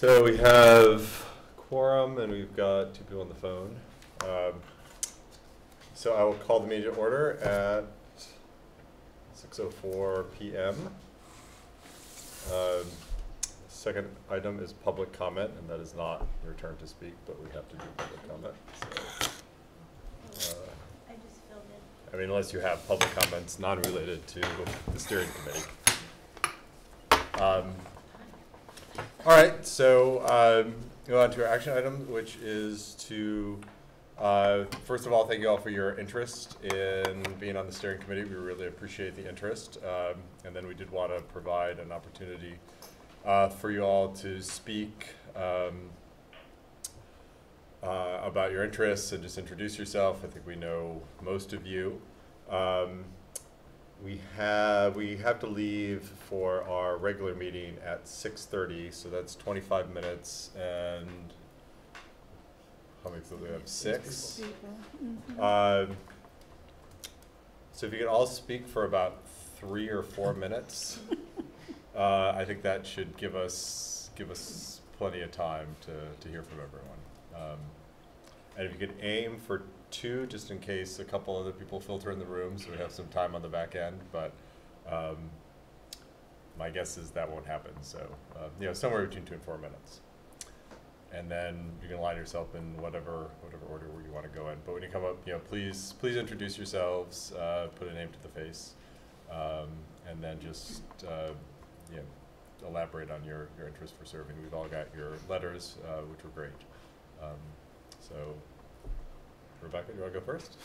So we have quorum and we've got two people on the phone. Um, So I will call the meeting to order at six oh four PM. Um, Second item is public comment, and that is not your turn to speak, but we have to do public comment, so. uh, I just filled it. I mean, unless you have public comments non-related to the steering committee. Um, All right, so um, go on to our action item, which is to, uh, first of all, thank you all for your interest in being on the steering committee. We really appreciate the interest. Um, And then we did want to provide an opportunity uh, for you all to speak um, uh, about your interests and just introduce yourself. I think we know most of you. Um, we have we have to leave for our regular meeting at six thirty, so that's twenty five minutes and how many people do we have? Six. Um, so if you could all speak for about three or four minutes, uh, I think that should give us give us plenty of time to, to hear from everyone. Um, and if you could aim for two, just in case a couple other people filter in the room, so we have some time on the back end. But um, my guess is that won't happen. So uh, you know, somewhere between two and four minutes. And then you can line yourself in whatever whatever order you want to go in. But when you come up, you know, please please introduce yourselves, uh, put a name to the face, um, and then just uh, you know, elaborate on your, your interest for serving. We've all got your letters, uh, which were great. Um, so, Rebecca, do you want to go first?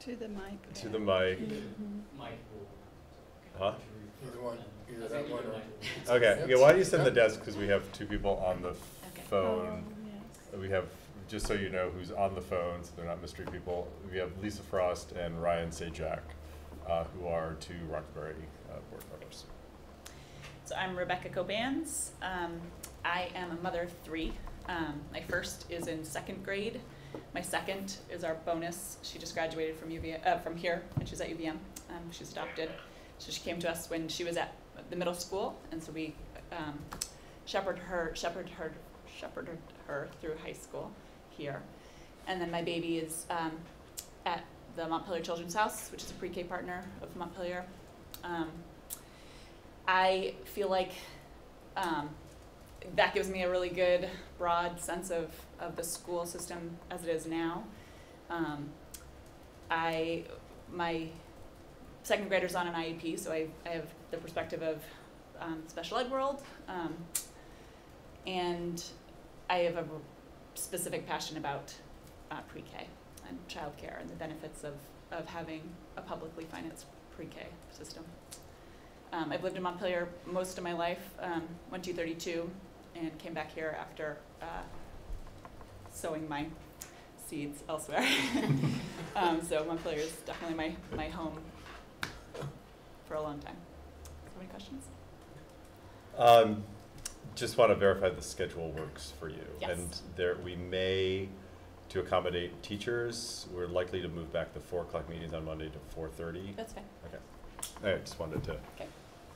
To the mic. To the mic. Mike will. Huh? Either one, either that one or. Okay. Yeah. Why don't you send the desk because we have two people on the Okay. phone. yes. We have just so you know who's on the phone, so they're not mystery people. We have Lisa Frost and Ryan Sajak, uh, who are two Roxbury uh, board members. So I'm Rebecca Copans. Um, I am a mother of three. Um, my first is in second grade. My second is our bonus. She just graduated from UV, uh, from here, and she's at UVM. Um, she's adopted. So she came to us when she was at the middle school, and so we um, shepherded her, shepherded her, shepherded her through high school here. And then my baby is um, at the Montpelier Children's House, which is a pre-K partner of Montpelier. Um, I feel like um, that gives me a really good, broad sense of, of the school system as it is now. Um, I, my second grader's on an IEP, so I, I have the perspective of um, special ed world. Um, and I have a specific passion about uh, pre-K and childcare and the benefits of, of having a publicly financed pre-K system. Um, I've lived in Montpelier most of my life, um, went to 32 and came back here after uh, sowing my seeds elsewhere. um, so Montpelier is definitely my, my home for a long time. So any questions? Um, just want to verify the schedule works for you. Yes. And there, we may, to accommodate teachers, we're likely to move back the four o'clock meetings on Monday to four thirty. That's fine. Okay. I just wanted to Okay.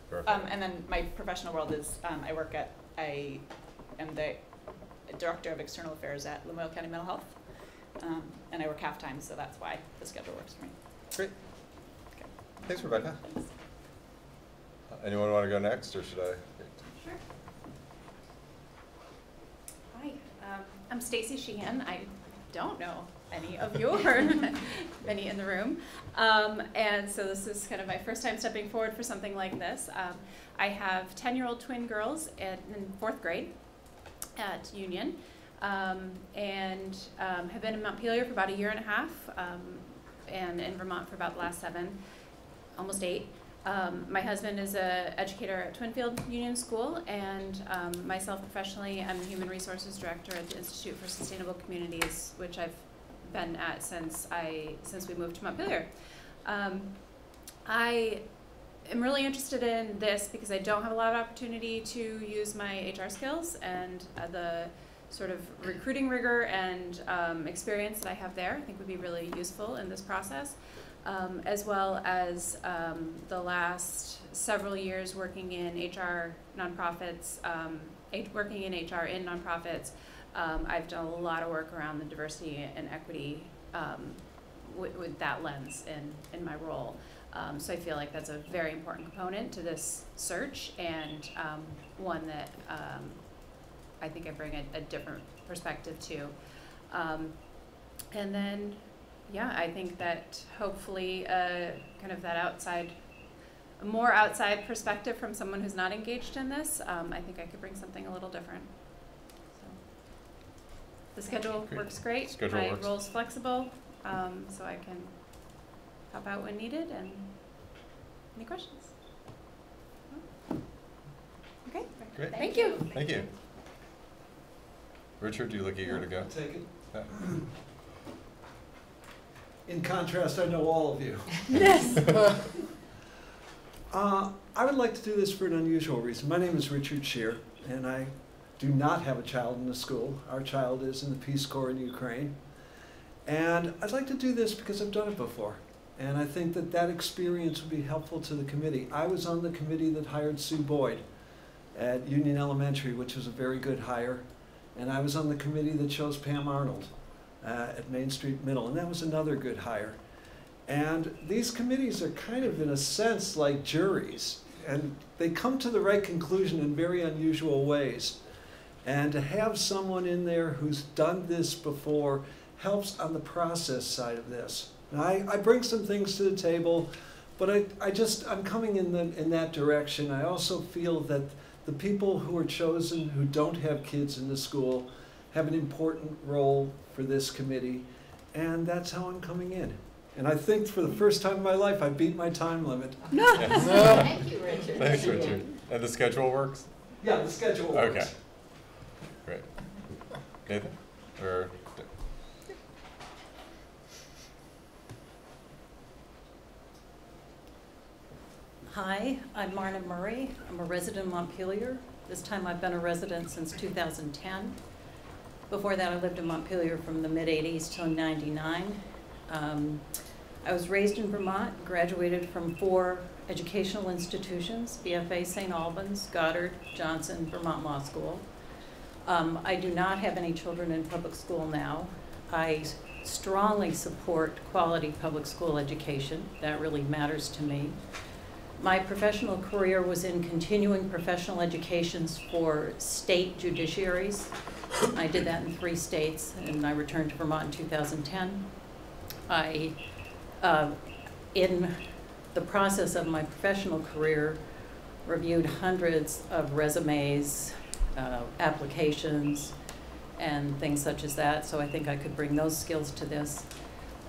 verify. Um, and then my professional world is um, I work at, I am the director of external affairs at Lamoille County Mental Health. Um, and I work half time, so that's why the schedule works for me. Great. Okay. Thanks, Rebecca. Thanks. Uh, Anyone want to go next, or should I? Sure. Hi, um, I'm Stacy Sheehan. I don't know any of you or many in the room. Um, and so this is kind of my first time stepping forward for something like this. Um, I have 10-year-old twin girls at, in fourth grade at Union. Um, and um, have been in Montpelier for about a year and a half um, and in Vermont for about the last seven, almost eight. Um, my husband is an educator at Twinfield Union School, and um, myself professionally, I'm the Human Resources Director at the Institute for Sustainable Communities, which I've been at since I since we moved to Montpelier. Um, I am really interested in this because I don't have a lot of opportunity to use my HR skills and uh, the sort of recruiting rigor and um, experience that I have there. I think would be really useful in this process. Um, as well as um, the last several years working in HR nonprofits, um, working in HR in nonprofits. Um, I've done a lot of work around the diversity and equity um, with, with that lens in, in my role. Um, so I feel like that's a very important component to this search and one that I think I bring a, a different perspective to. And then, yeah, I think that hopefully, uh, kind of that outside, more outside perspective from someone who's not engaged in this, um, I think I could bring something a little different. So, The schedule Great. works great. Schedule My works. role's flexible, um, so I can pop out when needed and, any questions? Okay, Great, thank you. thank you. Richard, do you look eager to go. Take it. In contrast, I know all of you. Yes. Uh, I would like to do this for an unusual reason. My name is Richard Shear, and I do not have a child in the school. Our child is in the Peace Corps in Ukraine. And I'd like to do this because I've done it before. And I think that that experience would be helpful to the committee. I was on the committee that hired Sue Boyd at Union Elementary, which was a very good hire. And I was on the committee that chose Pam Arnold uh, at Main Street Middle, and that was another good hire. And these committees are kind of, in a sense, like juries, and they come to the right conclusion in very unusual ways. And to have someone in there who's done this before helps on the process side of this. And I, I bring some things to the table, but I, I just, I'm coming in, the, in that direction. I also feel that the people who are chosen who don't have kids in the school have an important role for this committee, and that's how I'm coming in. And I think for the first time in my life, I beat my time limit. Yes. Thank you, Richard. Thanks, Richard. And the schedule works? Yeah, the schedule works. Okay. Great. Nathan? Or, Hi, I'm Marna Murray. I'm a resident of Montpelier. This time I've been a resident since 2010. Before that, I lived in Montpelier from the mid-'80s till '99. Um, I was raised in Vermont, graduated from four educational institutions, BFA St. Albans, Goddard, Johnson, Vermont Law School. Um, I do not have any children in public school now. I strongly support quality public school education. That really matters to me. My professional career was in continuing professional educations for state judiciaries. I did that in three states, and I returned to Vermont in 2010. I, uh, in the process of my professional career, reviewed hundreds of resumes, uh, applications, and things such as that, so I think I could bring those skills to this.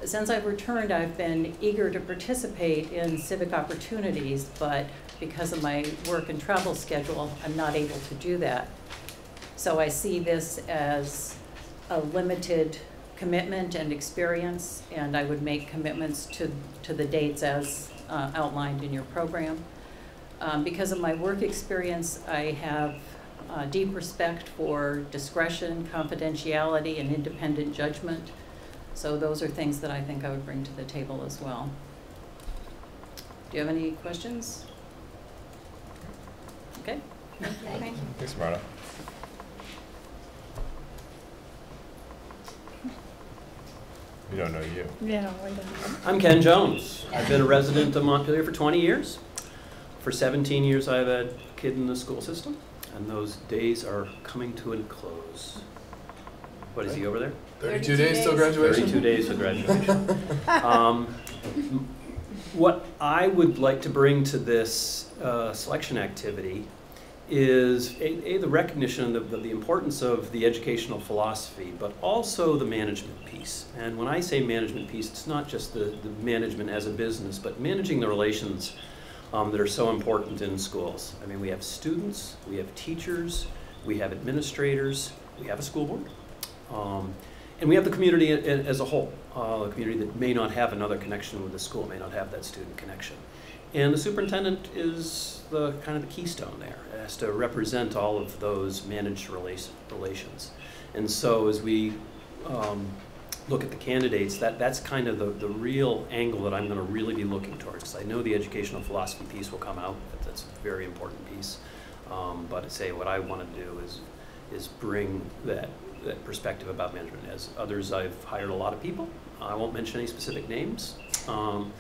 Since I've returned, I've been eager to participate in civic opportunities, but because of my work and travel schedule, I'm not able to do that. So I see this as a limited commitment and experience, and I would make commitments to, to the dates as uh, outlined in your program. Um, because of my work experience, I have uh, deep respect for discretion, confidentiality, and independent judgment. So those are things that I think I would bring to the table as well. Do you have any questions? Okay. Thank you. thanks, Marta. We don't know you. Yeah, wait a minute. I'm Ken Jones. I've been a resident of Montpelier for 20 years. For 17 years, I've had a kid in the school system, and those days are coming to a close. What is he over there? Thirty-two days till graduation? 32 days to graduation. Um, What I would like to bring to this uh, selection activity is, A, A, the recognition of the, the importance of the educational philosophy, but also the management piece. And when I say management piece, it's not just the, the management as a business, but managing the relations um, that are so important in schools. I mean, we have students, we have teachers, we have administrators, we have a school board. Um, and we have the community as a whole, uh, a community that may not have another connection with the school, may not have that student connection. And the superintendent is the kind of the keystone there. It has to represent all of those managed relations. And so as we um, look at the candidates, that, that's kind of the, the real angle that I'm gonna really be looking towards. 'Cause I know the educational philosophy piece will come out, that- that's a very important piece. Um, but say, what I wanna do is, is bring that, that perspective about management. As others, I've hired a lot of people, I won't mention any specific names. Um,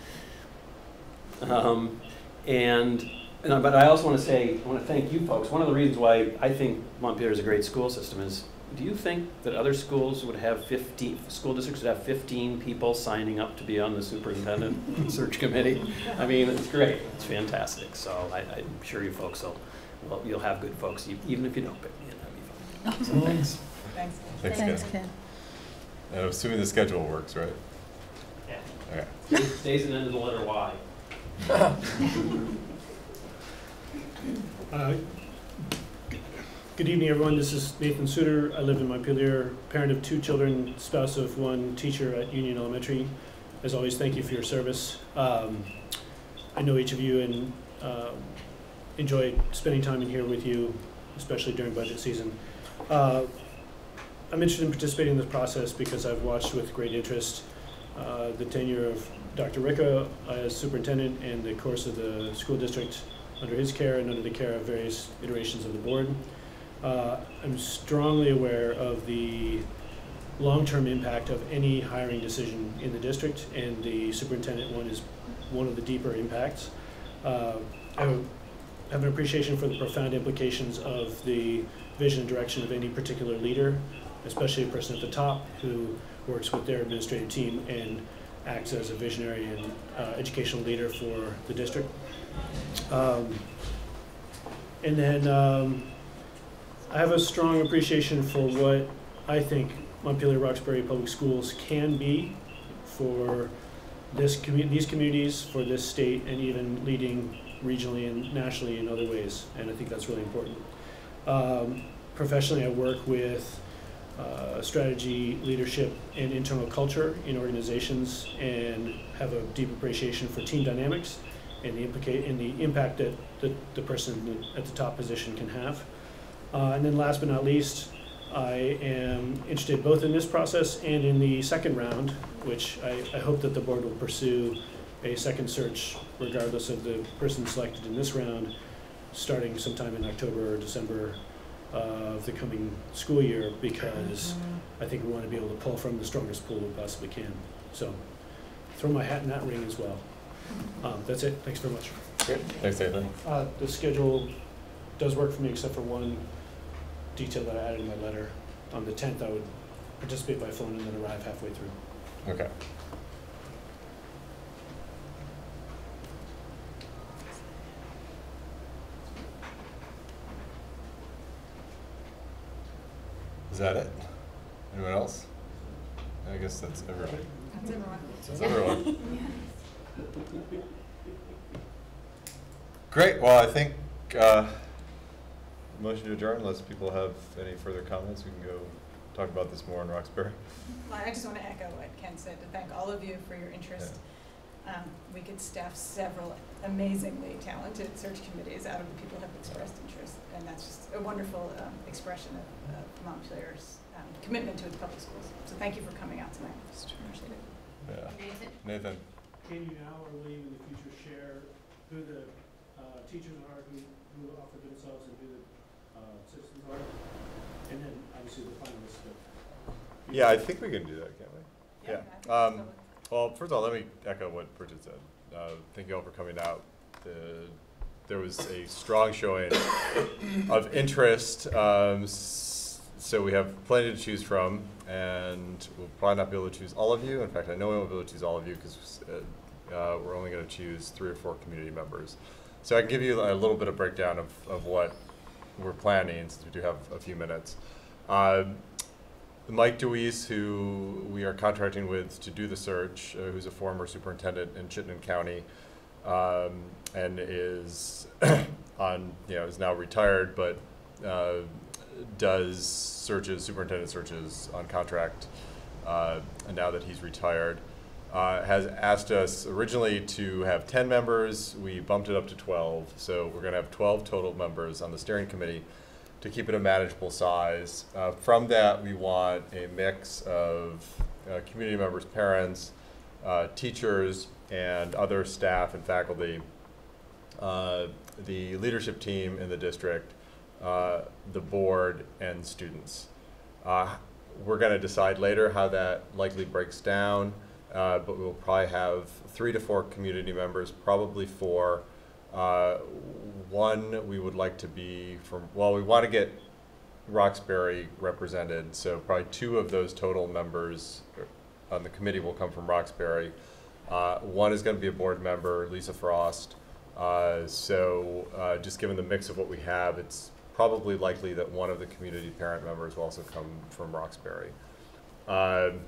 um, and, and, but I also wanna say, I wanna thank you folks. One of the reasons why I think Montpelier is a great school system is, do you think that other schools would have fifteen, school districts would have fifteen people signing up to be on the superintendent search committee? I mean, it's great, it's fantastic, so I, I'm sure you folks will, well, you'll have good folks, e- even if you don't pick me, and that'd be fine. So thanks. Thanks. Thanks, Thanks, Ken. Ken. And I'm assuming the schedule works, right? Yeah. Okay. Days and end of the letter Y. Uh, Good evening, everyone. This is Nathan Suter. I live in Montpelier, parent of two children, spouse of one teacher at Union Elementary. As always, thank you for your service. Um, I know each of you and um, enjoy spending time in here with you, especially during budget season. Uh, I'm interested in participating in this process because I've watched with great interest uh, the tenure of Dr. Ricca as superintendent in the course of the school district under his care and under the care of various iterations of the board. Uh, I'm strongly aware of the long-term impact of any hiring decision in the district, and the superintendent one is one of the deeper impacts. Uh, I have an appreciation for the profound implications of the vision and direction of any particular leader, especially a person at the top who works with their administrative team and acts as a visionary and uh, educational leader for the district. Um, and then um, I have a strong appreciation for what I think Montpelier Roxbury Public Schools can be for this commu- these communities, for this state, and even leading regionally and nationally in other ways. And I think that's really important. Um, professionally, I work with uh, strategy, leadership, and internal culture in organizations, and have a deep appreciation for team dynamics and the implicate and the impact that the, the person at the top position can have. Uh, and then last but not least, I am interested both in this process and in the second round, which I, I hope that the board will pursue a second search regardless of the person selected in this round, starting sometime in October or December of the coming school year, because I think we want to be able to pull from the strongest pool we possibly can. So throw my hat in that ring as well. Um, that's it. Thanks very much. Great. Thanks, Nathan. Uh, the schedule does work for me except for one detail that I added in my letter. On the tenth, I would participate by phone and then arrive halfway through. Okay. Is that it? Anyone else? I guess that's everyone. That's everyone. That's everyone. Great, well, I think, uh, motion to adjourn, unless people have any further comments, we can go talk about this more in Roxbury. Well, I just want to echo what Ken said, to thank all of you for your interest. Um, we could staff several amazingly talented search committees out of the people who have expressed interest, and that's just a wonderful um, expression of, of Montpelier's um, commitment to its public schools. So thank you for coming out tonight. Appreciate it. Yeah. Nathan? Can you now or will you in the future share who the uh, teachers are, who, who offered themselves and who the uh, citizens are? And then obviously the finalists. but- Yeah, I think we can do that, can't we? I think Yeah, um, so. Well, first of all, let me echo what Bridget said. Uh, thank you all for coming out. The, there was a strong showing of interest, um, so we have plenty to choose from, and we'll probably not be able to choose all of you. In fact, I know we won't be able to choose all of you because uh, uh, we're only going to choose three or four community members. So I can give you a little bit of breakdown of, of what we're planning since we do have a few minutes. Um, Mike DeWeese, who we are contracting with to do the search, uh, who's a former superintendent in Chittenden County, um, and is on, you know, is now retired, but uh, does searches, superintendent searches on contract. Uh, and now that he's retired, uh, has asked us originally to have 10 members. We bumped it up to 12, so we're going to have 12 total members on the steering committee to keep it a manageable size. Uh, from that, we want a mix of uh, community members, parents, uh, teachers, and other staff and faculty, uh, the leadership team in the district, uh, the board, and students. Uh, we're going to decide later how that likely breaks down, but we'll probably have three to four community members, probably four. Uh, one we would like to be from, well, we want to get Roxbury represented, so probably two of those total members on the committee will come from Roxbury. Uh, one is going to be a board member, Lisa Frost. Uh, so uh, just given the mix of what we have, it's probably likely that one of the community parent members will also come from Roxbury. Um,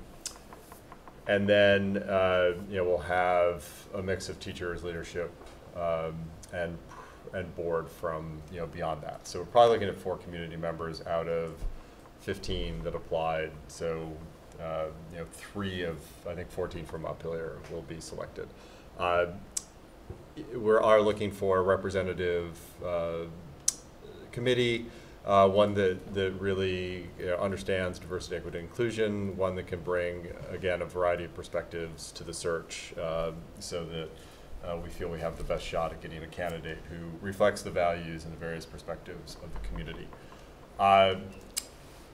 and then, uh, you know, we'll have a mix of teachers, leadership, um, and, and board from, you know, beyond that. So we're probably looking at four community members out of fifteen that applied. So, uh, you know, three of, I think fourteen from Montpelier will be selected. Uh, we are looking for a representative, uh, committee, uh, one that, that really you know, understands diversity, equity, inclusion, one that can bring, again, a variety of perspectives to the search uh, so that uh, we feel we have the best shot at getting a candidate who reflects the values and the various perspectives of the community. Uh, do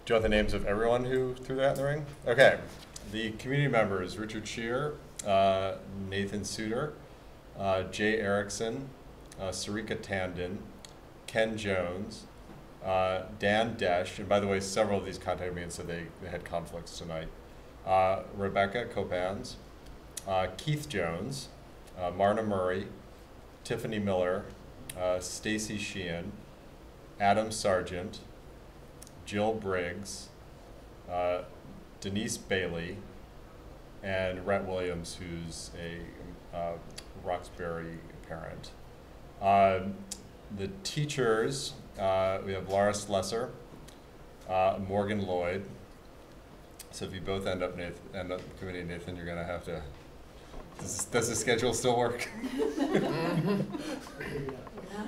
you want the names of everyone who threw that in the ring? Okay. The community members Richard Shear, uh, Nathan Suter, uh, Jay Erickson, uh, Sarika Tandon, Ken Jones, uh, Dan Desch, and by the way, several of these contacted me and said they, they had conflicts tonight. Rebecca Copans, Keith Jones, uh, Marna Murray, Tiffany Miller, uh, Stacy Sheehan, Adam Sargent, Jill Briggs, uh, Denise Bailey, and Rhett Williams, who's a uh, Roxbury parent. Um, the teachers, uh, we have Laura Slesser, uh, Morgan Lloyd. So if you both end up Nathan, end up committee, Nathan, you're gonna have to. Does, does the schedule still work? We're not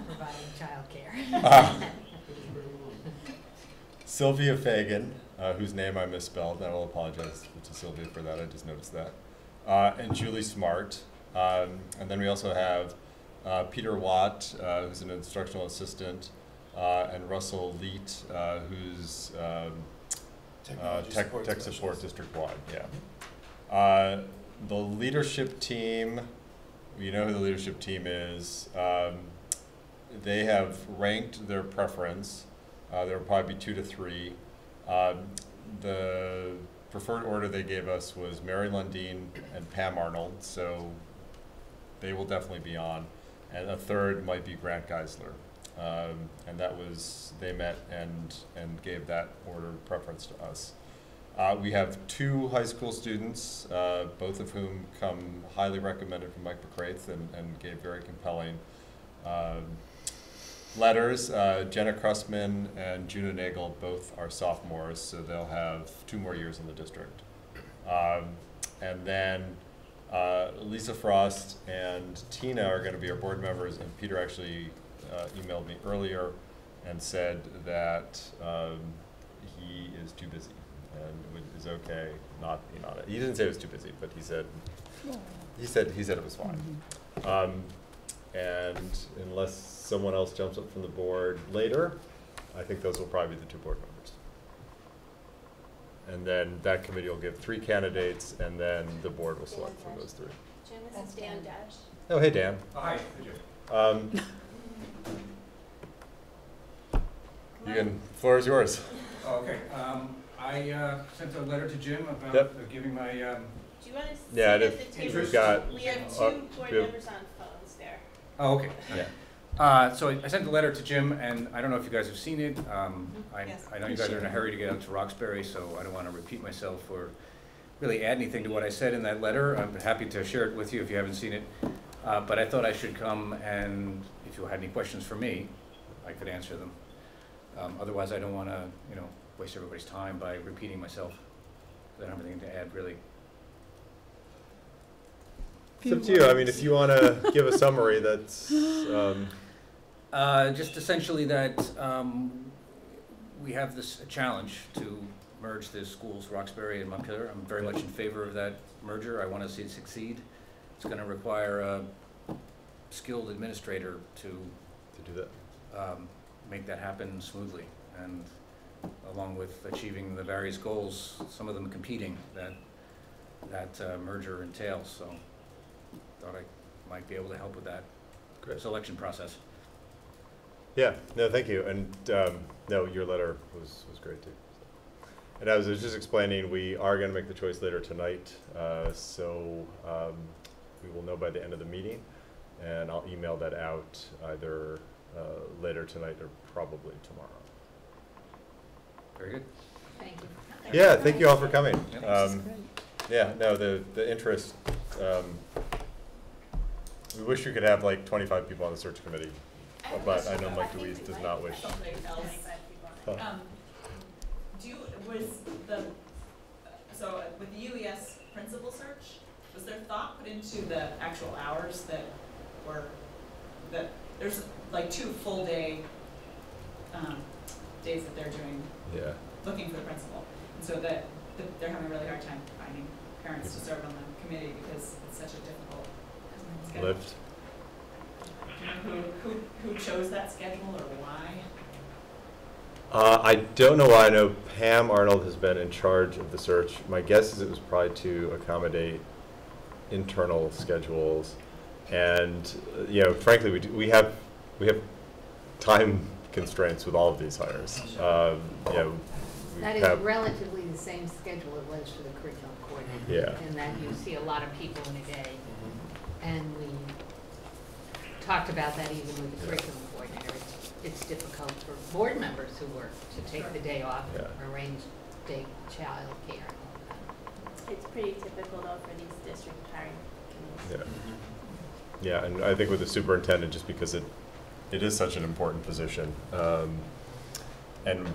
providing childcare. Uh, Sylvia Fagan, uh, whose name I misspelled, and I will apologize to Sylvia for that. I just noticed that. Uh, and Julie Smart. Um, and then we also have uh, Peter Watt, uh, who's an instructional assistant, uh, and Russell Leet, uh, who's um, uh, tech, support tech support district wide. Yeah. The leadership team, you know who the leadership team is. Um, they have ranked their preference. Uh, there will probably be two to three. Um, the preferred order they gave us was Mary Lundeen and Pam Arnold, so they will definitely be on. And a third might be Grant Geisler. Um, and that was, they met and, and gave that order preference to us. Uh, we have two high school students, uh, both of whom come highly recommended from Mike McRaith and, and gave very compelling um, letters. Uh, Jenna Krusman and Juna Nagel both are sophomores, so they'll have two more years in the district. Um, and then uh, Lisa Frost and Tina are going to be our board members, and Peter actually uh, emailed me earlier and said that um, he is too busy and it was okay not being on it. He didn't say it was too busy, but he said he said he said it was fine. Um, and unless someone else jumps up from the board later, I think those will probably be the two board members. And then that committee will give three candidates, and then the board will select from those three. Jim, this is Dan Dash. Oh, hey, Dan. Hi. Um, you can, floor is yours. Okay, um, I, uh, sent a letter to Jim about Yep. uh, giving my, um, Do you want to sit Yeah, at it- the table? We've got- We have uh, two board we have- members on phones there. oh, okay. Yeah. Uh, so I I sent a letter to Jim, and I don't know if you guys have seen it. Um, I, Yes. I know you guys are in a hurry to get out to Roxbury, so I don't want to repeat myself or really add anything to what I said in that letter. I'm happy to share it with you if you haven't seen it. Uh, but I thought I should come and if you had any questions for me, I could answer them. Um, otherwise, I don't want to, you know, waste everybody's time by repeating myself. I don't have anything to add, really. It's up to you. I mean, if you want to give a summary, that's, um, Uh, just essentially that um, we have this challenge to merge the schools, Roxbury and Montpelier. I'm very much in favor of that merger. I want to see it succeed. It's going to require a skilled administrator to To do that. um, make that happen smoothly, and along with achieving the various goals, some of them competing, that, that uh, merger entails, so thought I might be able to help with that Great. selection process. Yeah, no, thank you, and, um, no, your letter was, was great too. And as I was just explaining, we are gonna make the choice later tonight, uh, so, um, we will know by the end of the meeting, and I'll email that out either, uh, later tonight or probably tomorrow. Very good. Thank you. Yeah, thank you all for coming. Um, yeah, no, the, the interest, um, we wish we could have like twenty-five people on the search committee, but I know Mike Deweese does not wish. Something else. Huh. Um, do you, was the, so uh, with the UES principal search, was there thought put into the actual hours that were, that, there's like two full day, um, days that they're doing, Yeah, looking for the principal. And so that, that they're having a really hard time finding parents to serve on the committee because it's such a difficult schedule. lift. Do you know who, who, who chose that schedule or why? Uh, I don't know why. I know Pam Arnold has been in charge of the search. My guess is it was probably to accommodate internal schedules, and uh, you know, frankly, we do, we have we have time constraints with all of these hires. Um, you know, That is have relatively the same schedule it was for the curriculum coordinator. Yeah. In that you see a lot of people in a day. And we talked about that even with the curriculum coordinator. It's- It's difficult for board members who work to take the day off Yeah. and arrange day childcare and all that. It's pretty typical though for these district hiring committees. yeah, yeah, and I think with the superintendent, just because it it is such an important position, um, and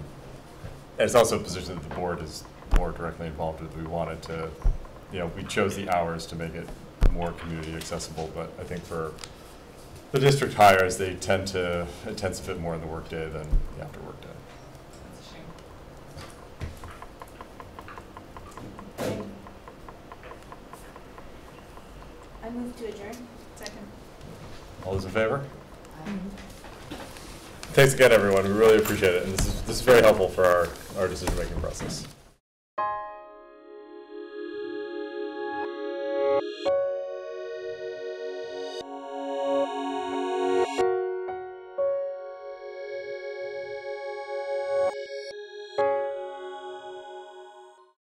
it's also a position that the board is more directly involved with. We wanted to, you know, we chose the hours to make it more community accessible, but I think for the district hires, they tend to, it tends to fit more in the workday than the after workday. That's a shame. I move to adjourn. Second. All those in favor? Um, Thanks again, everyone. We really appreciate it, and this is, this is very helpful for our, our decision-making process.